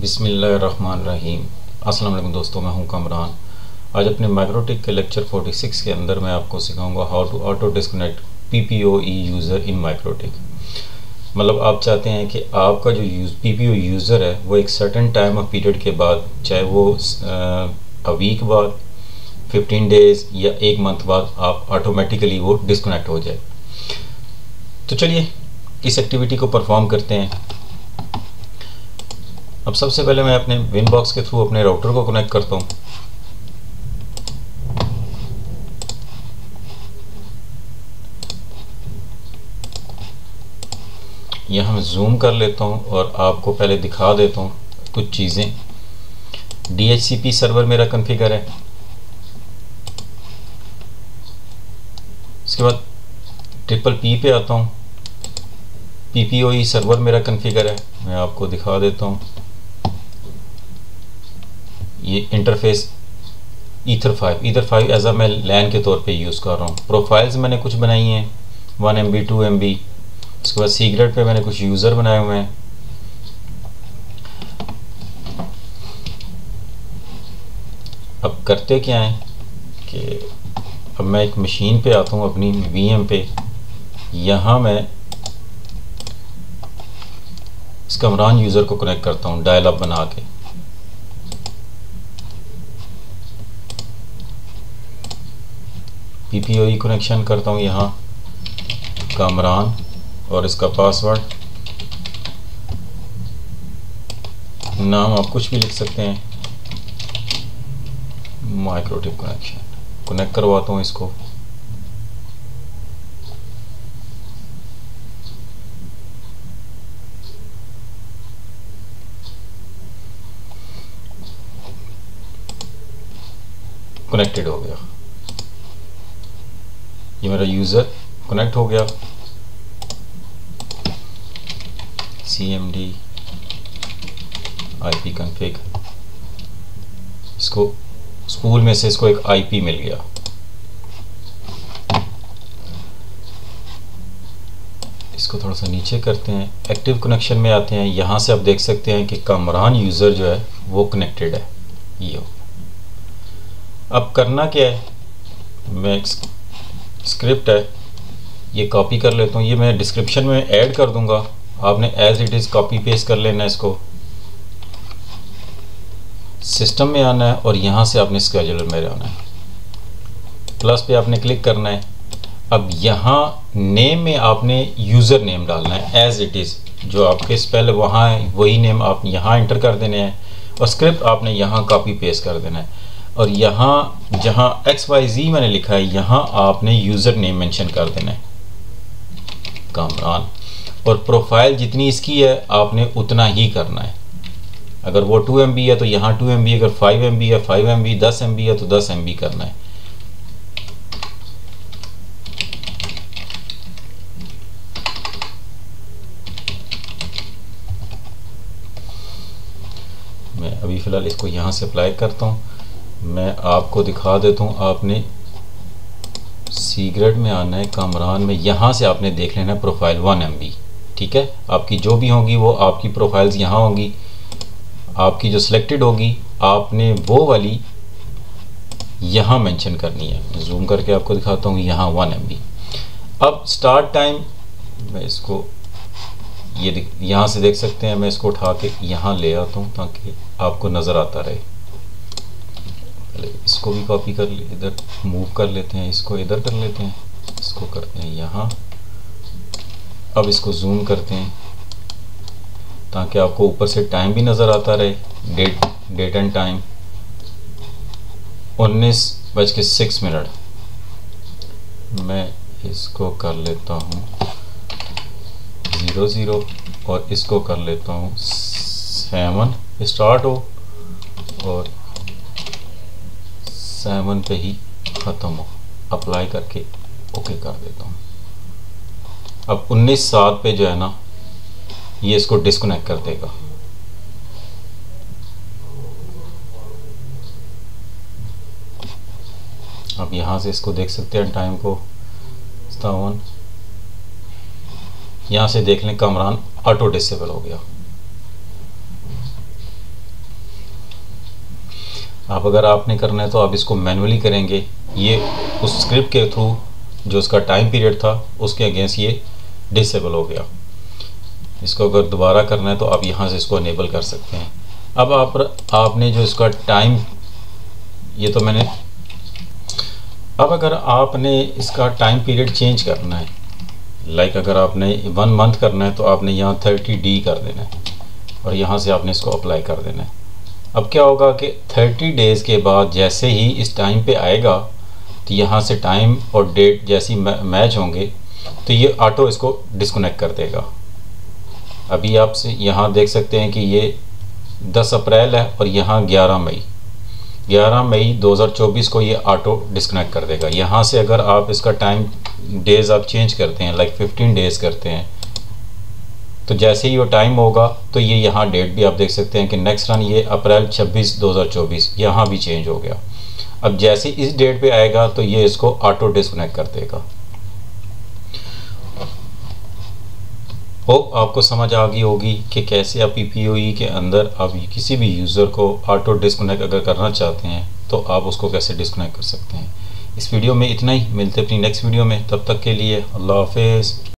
बिसमीम अस्सलाम दोस्तों, मैं हूँ कमरान। आज अपने माइक्रोटिक के लेक्चर 46 के अंदर मैं आपको सिखाऊँगा how to auto disconnect PPPoE user in MikroTik मतलब आप चाहते हैं कि आपका जो यूज़ पीपीओ यूज़र है, वो एक सर्टन टाइम ऑफ़ पीरियड के बाद, चाहे वो, अ वीक बाद 15 डेज़ या एक मंथ बाद, आप ऑटोमेटिकली वो डिस्कनेक्ट हो जाए। तो चलिए, इस एक्टिविटी को परफॉर्म करते हैं। अब सबसे पहले मैं अपने विन बॉक्स के थ्रू अपने राउटर को कनेक्ट करता हूँ। यहाँ मैं जूम कर लेता हूँ और आपको पहले दिखा देता हूँ कुछ चीज़ें। डीएचसीपी सर्वर मेरा कन्फिगर है। इसके बाद ट्रिपल पी पे आता हूँ। पी सर्वर मेरा कन्फिगर है। मैं आपको दिखा देता हूँ। ये interface ether five ether five as a मैं लैन के तौर पे यूज़ कर रहा हूँ। प्रोफाइल्स मैंने कुछ बनाई हैं one M B two M B उसके बाद सीक्रेट पे मैंने कुछ यूज़र बनाए हुए हैं। अब करते क्या है कि अब मैं एक मशीन पे आता हूँ अपनी वी एम पे। यहाँ मैं इस कमरान यूज़र को कनेक्ट करता हूँ डायल अप बना के। पीपीओई कनेक्शन करता हूँ यहाँ, कामरान, और इसका पासवर्ड नाम आप कुछ भी लिख सकते हैं। माइक्रोटिप कनेक्शन कनेक्ट करवाता हूँ इसको। कनेक्टेड हो गया। ये मेरा यूज़र कनेक्ट हो गया। C M D I P config इसको स्कूल में से इसको एक आई पी मिल गया। इसको थोड़ा सा नीचे करते हैं। एक्टिव कनेक्शन में आते हैं। यहाँ से आप देख सकते हैं कि कमरान यूज़र जो है, वो कनेक्टेड है। ये अब करना क्या है? मैं स्क्रिप्ट है। ये कॉपी कर लेता हूँ। ये मैं डिस्क्रिप्शन में ऐड कर दूँगा। आपने as it is copy paste कर लेना इसको। सिस्टम में आना है और यहाँ से आपने स्केजुलर में आना है। प्लस पे आपने क्लिक करना है। अब यहाँ नेम में आपने यूज़र नेम डालना है। एज इट इज़ जो आपके स्पेल वहाँ है, वही नेम आप यहाँ इंटर कर देने हैं। और स्क्रिप्ट आपने यहाँ कॉपी पेस्ट कर देना है। और यहाँ, जहाँ एक्स वाई जी मैंने लिखा है, यहाँ आपने यूज़र नेम मेंशन कर देना है। कामरान। और प्रोफ़ाइल जितनी इसकी है, आपने उतना ही करना है। अगर वो टू एम है तो यहाँ टू एम अगर फाइव एम है फाइव एम बी दस एम है तो दस एम करना है। मैं अभी फ़िलहाल इसको यहाँ से अप्लाई करता हूँ। मैं आपको दिखा देता हूँ, आपने सीक्रेट में आना है, कमरान में, यहाँ से आपने देख लेना है प्रोफ़ाइल वन एम ठीक है? आपकी जो भी होंगी, वो आपकी प्रोफाइल्स यहाँ होंगी। आपकी जो सिलेक्टेड होगी, आपने वो वाली यहाँ मेंशन करनी है। जूम करके आपको दिखाता हूँ, यहाँ वन एम अब स्टार्ट टाइम मैं इसको, ये यह यहाँ से देख सकते हैं, मैं इसको उठा के यहाँ ले आता हूँ, ताकि आपको नज़र आता रहे। इसको भी कॉपी कर ले, इधर मूव कर लेते हैं, इसको इधर कर लेते हैं, इसको करते हैं यहाँ। अब इसको जूम करते हैं, ताकि आपको ऊपर से टाइम भी नज़र आता रहे डेट डेट एंड टाइम उन्नीस बज के सिक्स मिनट। मैं इसको कर लेता हूँ ज़ीरो ज़ीरो और इसको कर लेता हूँ सेवन स्टार्ट हो, और सेवन पे ही ख़त्म हो। अप्लाई करके ओके कर देता हूँ। अब उन्नीस सात पे जो है ना, ये इसको डिस्कनेक्ट कर देगा। अब यहाँ से इसको देख सकते हैं टाइम को सतावन यहाँ से देख लें, कमरान ऑटो डिसेबल हो गया। आप अगर आपने करना है तो आप इसको मैनुअली करेंगे। ये उस स्क्रिप्ट के थ्रू जो उसका टाइम पीरियड था, उसके अगेंस्ट ये डिसेबल हो गया। इसको अगर दोबारा करना है तो आप यहाँ से इसको अनेबल कर सकते हैं। अब आप, आपने जो इसका टाइम ये तो मैंने, अब अगर आपने इसका टाइम पीरियड चेंज करना है लाइक अगर आपने वन मंथ करना है तो आपने यहाँ थर्टी डी कर देना है और यहाँ से आपने इसको अप्लाई कर देना है। अब क्या होगा कि थर्टी डेज़ के बाद जैसे ही इस टाइम पे आएगा तो यहाँ से टाइम और डेट जैसी मैच होंगे तो ये ऑटो इसको डिस्कनेक्ट कर देगा। अभी आप से यहाँ देख सकते हैं कि ये 10 अप्रैल है और यहाँ 11 मई। 11 मई 2024 को ये ऑटो डिस्कनेक्ट कर देगा। यहाँ से अगर आप इसका टाइम डेज़ आप चेंज करते हैं लाइक 15 डेज़ करते हैं तो जैसे ही वो टाइम होगा तो ये यहाँ डेट भी आप देख सकते हैं कि नेक्स्ट रन ये अप्रैल 26 2024 यहाँ भी चेंज हो गया। अब जैसे इस डेट पे आएगा तो ये इसको ऑटो डिस्कनेक्ट कर देगा। होप आपको समझ आ गई होगी कि कैसे आप पी e के अंदर आप किसी भी यूज़र को ऑटो डिस्कनेक्ट अगर करना चाहते हैं तो आप उसको कैसे डिस्कनेक्ट कर सकते हैं। इस वीडियो में इतना ही। मिलते अपनी नेक्स्ट वीडियो में। तब तक के लिए अल्लाह हाफिज़।